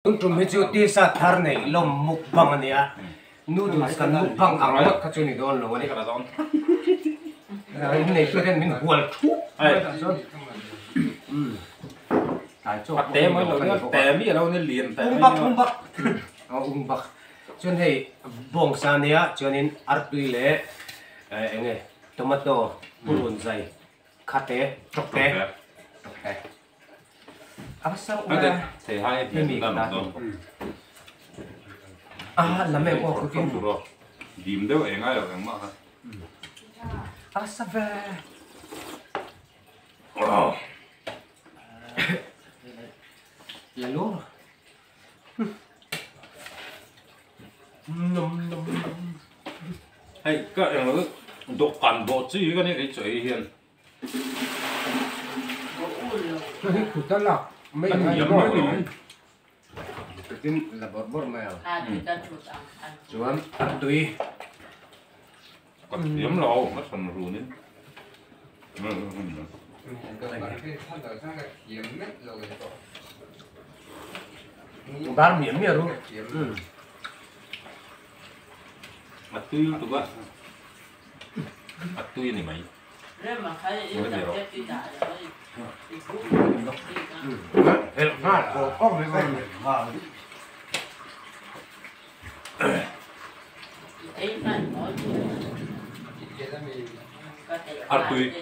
Untuk mecuti sa tarne lom mukbang niya. Noodles kan mukbang ang mat kacuni doon lo wani. cái là đó Ini itu kan min hual. Ai. Ai cho. mặt té mới nó té mi đâu nên liền té Umbak umbak. Oh umbak. Chun hei bong sa niya chunin artui le eh enge tomato purun zai. Kate tokte. Tokte. Apa sa nó đây udah? thì hai Cái mì làm của ta. đó Ah, lame ko ko không kin. đủ rồi dìm đâu em ngay rồi em mà Ah, sa ve. Wow. Lalu. Num num. hay các em nó độ cản bộ chứ cái này cái chơi hiền Ini kuda lah. Mai Mai diam mo. dulu. Tin la bor bor mai. à thì ta chụp ăn tui. còn điểm lâu nó phần rù nên Ừ, ừ, ừ. Bar mi mi ru. Hmm. mặt tươi tụi bạn mặt tươi này mày nên mà thấy ít Mới tập hiểu. chất đi đại rồi thì cũng Hel ha ko ko mi mai. Ha. ấy phải nói chuyện có thể À, tùy.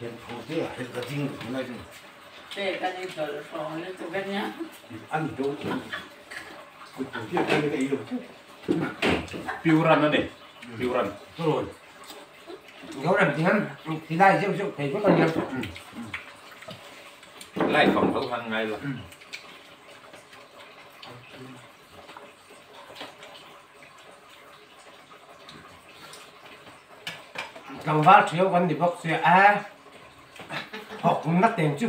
hiện hồ thế à hiện cái gì cũng này để cái này rồi rồi lên tụi cái nhá. Ăn chỗ cái chỗ kia cái cái gì piuran nó này. Piuran Rồi. Gấu làm thì hắn thì lai siêu siêu thì có con nhiều. lại phòng không hàng ngày là Càng vắt thiếu văn thì bóc xe à. Học cũng nát tiền chứ.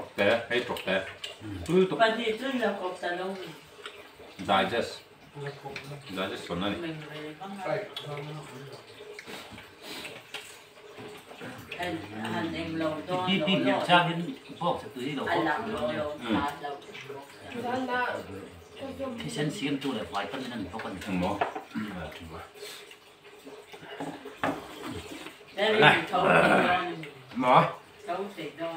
trọc té hay trọc té. Tôi tôi và thì tôi là cột tà lông digest digest còn này. anh em lâu đi đi kiểm tra bên bọc sẽ bọc làm lâu lâu thả lâu cái sen xiên tu lại vài phân nên bọc cần Không có. để mình thấu thì đòn Mà. thấu thì đòn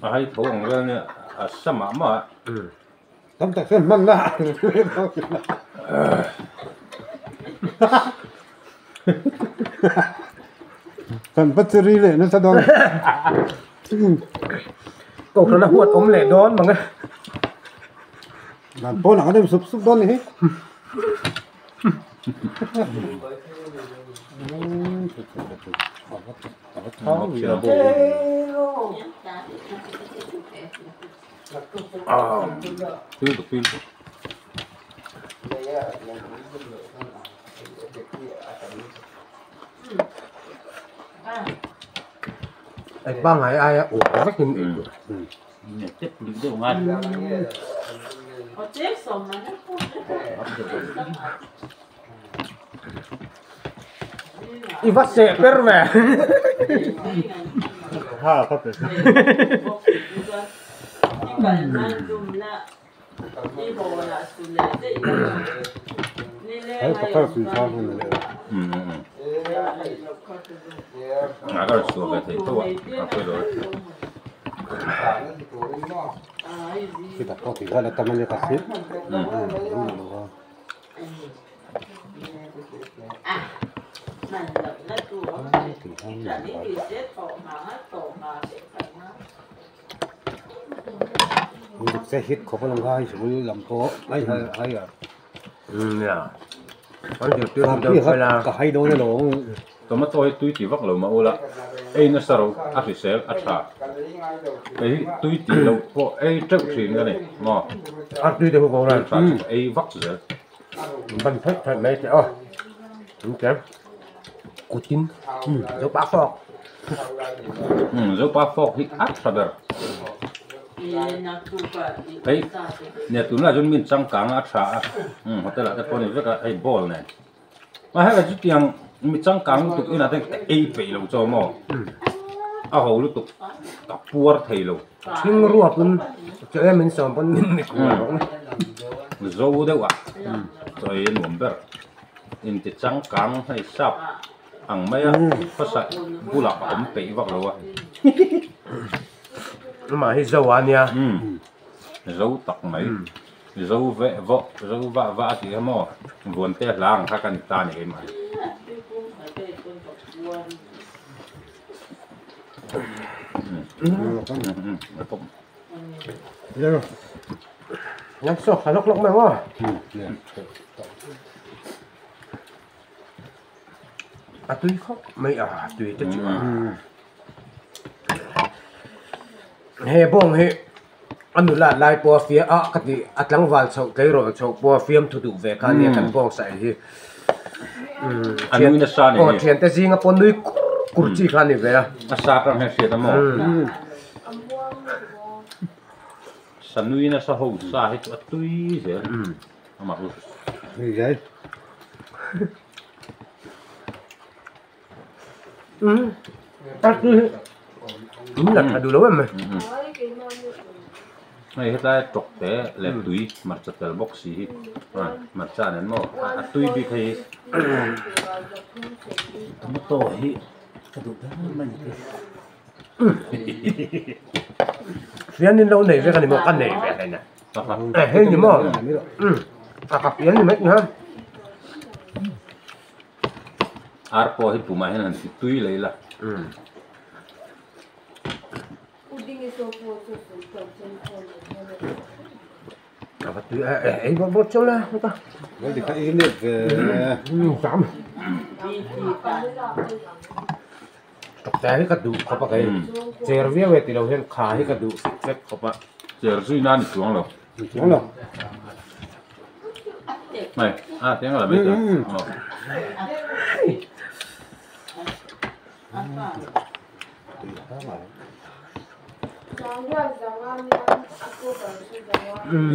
喺土龍間咧啊濕麻麻，嗯，咁特先掹啦，講完啦，cần ừ. bất cứ lệ nó sao đâu cậu nó là huột ống lệ đó mà nghe. Làm bố nào đem sụp sụp đó này hết. 참 좋더라고. 아, 맞다. 타오이라고. 아, 그래도 그래도. Ai băng ai ai ổ rất hình ảnh. Ừ. Nhật tiếp những cái ông ăn. Ở mà nó không. I va sé per me. ah, vabbè. Eh, papà si fa con le... Allora il suo gatto a quello... كده قاطي غلط 8 غسيل không là là gì mình sẽ hít khó khăn hai số làm có hay hay hay à. Ừ nè con điều tiêu làm đâu cái phải là cả hai đôi nó tomato hay tui chỉ vắt lâu mà ula ấy nó sao à thì sẽ à cha ấy tui chỉ lâu có ấy trâu chuyện cái này mà ăn tươi thì không à là cha ấy vắt rồi. Mình thích thật mấy cái ôi đúng kém ừ bác phọc. Ừ rồi ba phok hit áp sao được Đấy. nhà tụi là chúng mình trăng cẳng áp sao ừ hoặc là cái con này rất là ấy ball này. Mà hay là chút tiền mình trăng cẳng tụi cái là cái ấy bị lâu cho mà à hầu lúc tụi tập bùa thầy lâu nhưng ruột mình cho em mình sống bên mình cũng dâu đấy ạ? Rồi in một bер in cái trăng cẳng hay sắp ăn mấy á phát sạch bu lạc ấm bị vào à mà hết dầu anh nha. Ừ. Dâu tặc mấy. Dâu vẽ vợ dâu vạ vạ thì mà vườn tê lang khác cần ta này mà ừ. Ừ. Rồi. Nhắc số phải lóc lóc mày quá à tùy khóc. Mày à tùy chắc chịu he bong he anu la lai po fia a kati atlang wal chau kai ro chau po fiam thu du ve ka ne kan bong sai hi anh nuôi nó sa o này? Thian te zinga pon nui kurchi kha ni ve a nó sa trong xe đó mà. Sa nuôi nó sa hậu sa hết chút tui thế mà ừ thì vậy ừ. Ta tùy đúng là thà đủ lâu em mày. Này hết lại trọc té lẹ tui mặt chặt tel box gì à mặt cha nên mà à tui bị cái tomato hi cái đủ đó mình fian nên lâu này ka ni mo kan này ve này nè. Là he ni mo ừ. À fian ni mấy ha arpo hi puma hen thì tui lấy là ừ à ka tùy eh eh bo bo chau la ta vậy thì cái niệm về trọc té hi ka du ka pa kai cher ve ve ti lo hen kha hi ka du sek ka pa giờ suy nan thì xuống rồi đúng không này à tiếng là bây giờ Ừ. Ờ.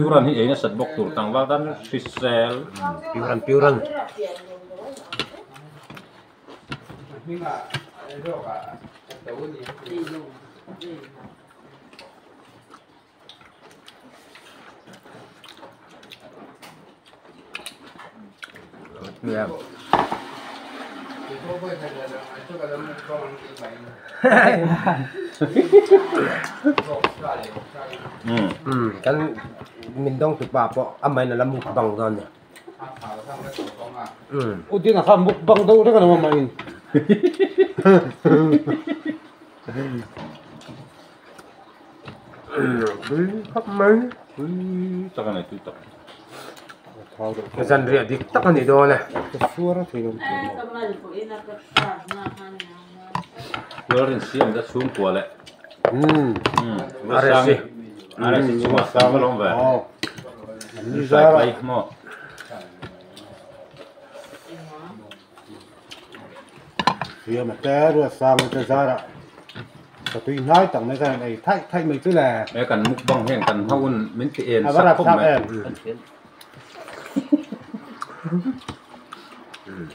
Yuran hi ấy sật bốc tủ tăng vào tan Sissel piuran piuran Yeah. Ừ Ừ, kan mình đông tụt bà bộ âm mày là làm một bằng rồi nè. Ừ, ưu tiên là không bốc băng đâu đó cái mà mày ừ, hấp mấy. Ui, chắc cái này tôi tập đi tắc anh đi đồ nè. cái xua đó thì nó Yuran siam đã xuống của lại ừ ừ. Vừa Are sang si. Are si chua sang vào lòng về. Ồ. như sai ra bay mà thì mà té rồi sang cái ra đó. แต่ tuy nói tổng mấy cái này thay thay mình cứ là mẹ cần múc băng hen cần hâu mình thì em đầu không mẹ em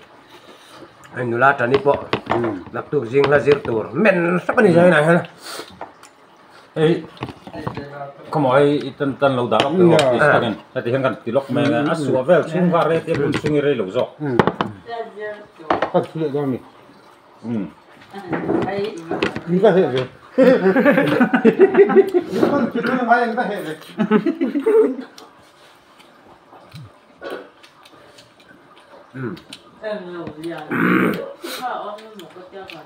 Anh nula trani po. ừ. Nak tu jing la zir tur. Men sắp anh đi này ha. ấy không ai tân tân lâu đã lóc được thì sao cần tại thì hiện cần thì lóc mẹ á sủa về xuống vào đây thì cũng xuống đây lâu rồi ừ. Có sự lựa chọn mình อื ม Ấy, Đi ra hệ rồi. Đi con chụp nó máy anh ta hệ rồi. em ngầu giờ. Họ ôm một cái cho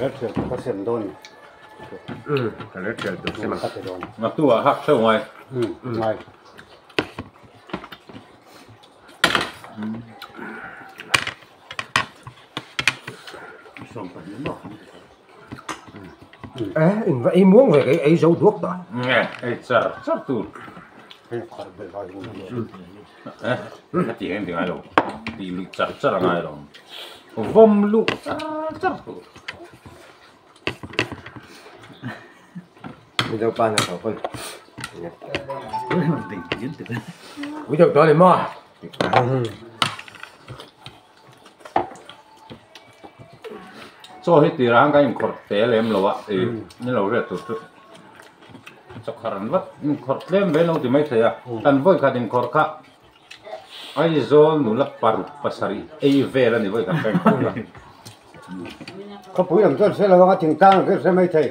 Leclerc på Sendoni. Mm. Ja Leclerc på Sendoni. Mä tuo haksu vai? Mm. Vai. Mm. Sonpa niin no. Ê, in vậy muốn về cái ấy dấu thuốc ta. Nghe, ấy sợ, sợ tu. Ê, nó chỉ em tiếng ai đâu, thì lục sợ sợ ai đâu. Vom lục sợ sợ. Uite pana pe acolo. Uite, doamne, mă! So hết rang kain kortel em lawa e ni lo re tu tu chakharan wat in kortlem lâu thì mấy mai à, an voi kha din cột kha ai zo nụ la paru pasari ei ve la ni voi ka pen ko pu làm cho se là wa ting tăng cái xe mai thai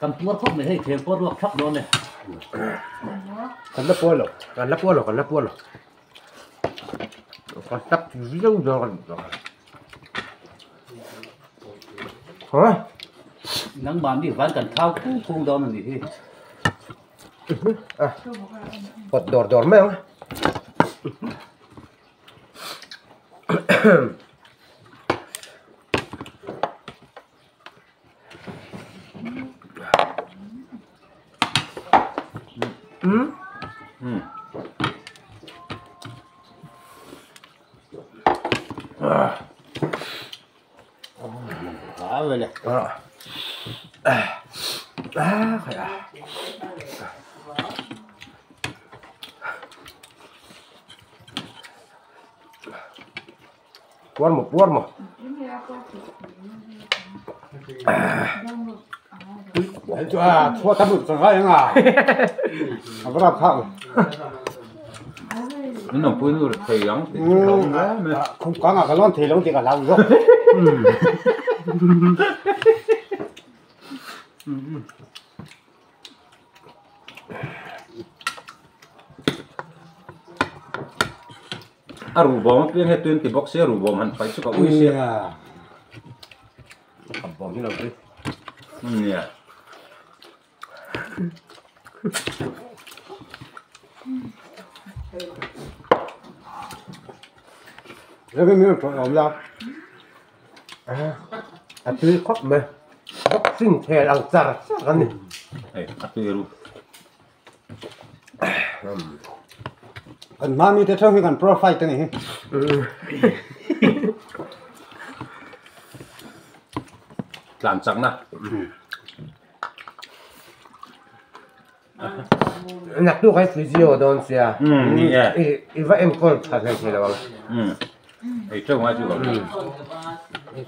cầm tua khóc này hay thêm con ruột khóc đó này. Cần lắp bua cần lắp bua cần lắp bua lộc còn lắp thì rồi rồi hả nắng bán đi ván cần thao cũng không đó là gì à. Còn đỏ đỏ mấy không Ah, voilà. Voilà. Ah, voilà. Warmo, warmo. 아, 추워 담을 들어가야 아, 뭐라 파. nó bún rồi thầy lắm thì ừ. không có mà không có cái lon thì lon thì cả lâu rồi ừ. à rủ bom tuyên hay tuyên thì bóc xe rủ bom hẳn phải chứ có ui xe cầm bom như nào đấy nè Rồi cái miếng trộn ổn ra. À. ะอ่ะตื้อครบไหมครบสิ่งแทนอังจารกันนี่ Ê, à tư rủ còn mami thế sao khi còn profile thế này อืม làm trắng nè นักดูใครฟิสิโอโดนเสีย ừ nhỉ อีอีว่าเอ็มคนขาดอะไรทีละวัง ừ Ê, trông ai chưa có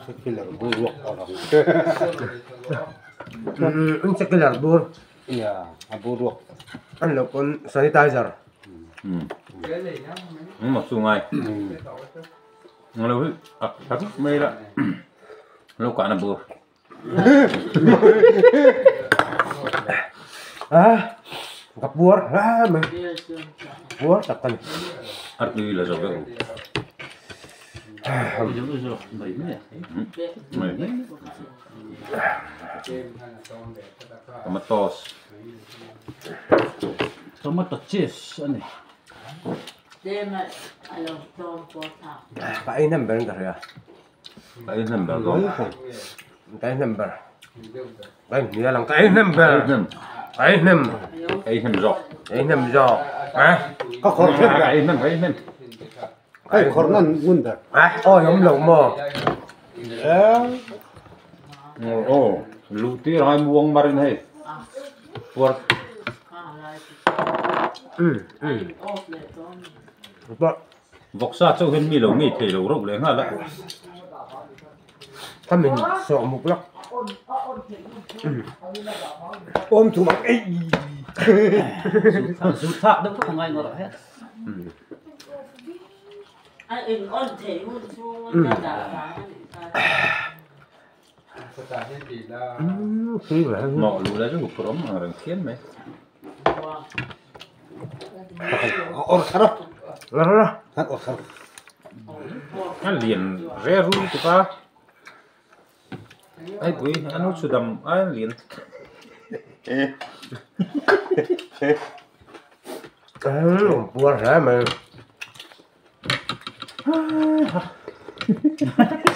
sekiler bur yok orang. Hmm, un sekiler bur. Iya, bur yok. An lo sanitizer. Hmm. Hmm, mak Kalau Ngeluh, tapi merah. Lo kan bur. Ah, kapur, ah, mah. Buar takkan. Artilah sampai. Tomatoes. Tomato chips ani. Tema alo tom pota. Ba in number ndar ya. Ba in number go. Ba in number. Ba in ya lang ta in number. Ba in number. Ba in number. Ba in number. Ha? Có khổ chứ. Ba in number, ba in number. 아이 거론한 누군데? 어 염려 뭐. 에. 어. 루티 라이 무엉 말은 해. 부어. 음. 음. 오빠. 복사 저 흔미 롱이 대로로 그래 하라. 하면 저 먹고요. ôm thủ mặc ấy sụt sụt đó có thằng ngay ngồi đó hết Ai in ôn thể hôn xuống nó đã phá. khi vậy Nọ lũ đấy chứ hụt rõm mà rừng khiến mấy. Wow.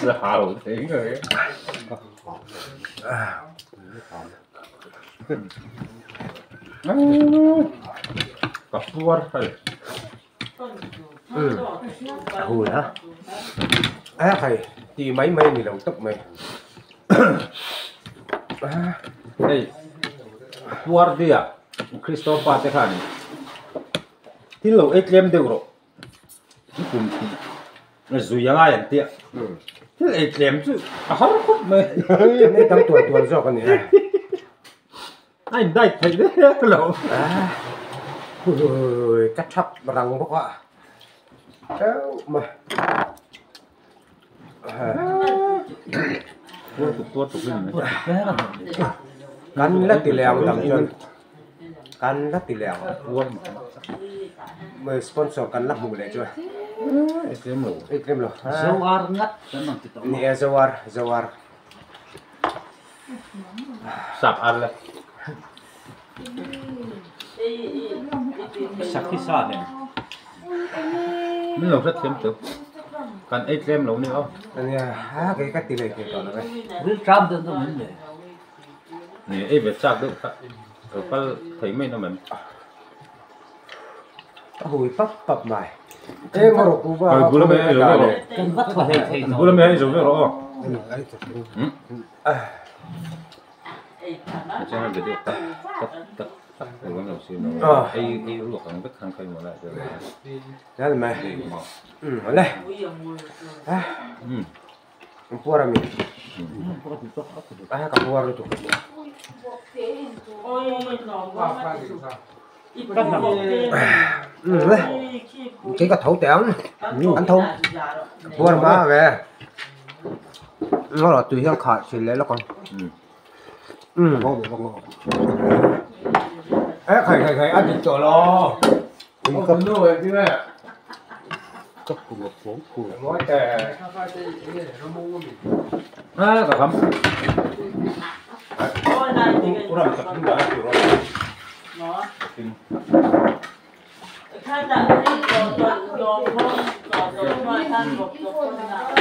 Sao tiếng rồi á Tập tuar thôi Ừ. Hồi hả? Á, thầy, Đi mấy mấy người đầu tóc mày. À Đây Tuar đi à? Christopher, thế khả này Thì lâu ấy kèm đều rồi Cũng thì zui yang ai tia. ATM chu. A har khop me. cái tấm tuổi tuổi do con này Ai dai thai de lo. à ui cắt thấp răng bốc ạ Đâu mà à, Vua tu tua tu ni. Cái hết là cắn lát tì lèo tầm chân cắn lát tì lèo mời sponsor cắn lát mù để chơi Ít thêm. Cái bằng cái tổng. Nia Zawar, Zawar. Sap ar la. Sắc cái sa này. Ni lo rất thêm tu. Kan ATM lo ni oh. Nia, ha cái cách tỷ lệ kiểu đó này. Rít trăm tên tôi muốn để. Ni ai về chắc được. Pal thấy mấy nó mình hồi bắp bắp này. Thế mà rồi cũng vào cũng là mấy rồi rồi cũng vắt vào đây cũng là mấy rồi rồi à. Cho nên được tập tập tập tập cũng là xíu nó ai ai lúc còn biết khăn khơi mà lại được đó là mày. Ừ đấy à. Ừ. Pura mi. Ah, kapuar itu. Oi, no, Ừ. chỉ có thủ tiểu anh thu buồn má về. Nó là tùy theo khả xử lý nó còn ừ. ừ. Ế khởi khởi khởi ăn thịt chỗ lo cũng có nuôi về chứ mẹ cấp của một phố của nói kè à cả lắm Hãy subscribe cho kênh Ghiền Mì Gõ Để không bỏ lỡ những ถ้าจะให้โดนยอมพ่อต่อโดนว่าท่านบอกยกงนนะ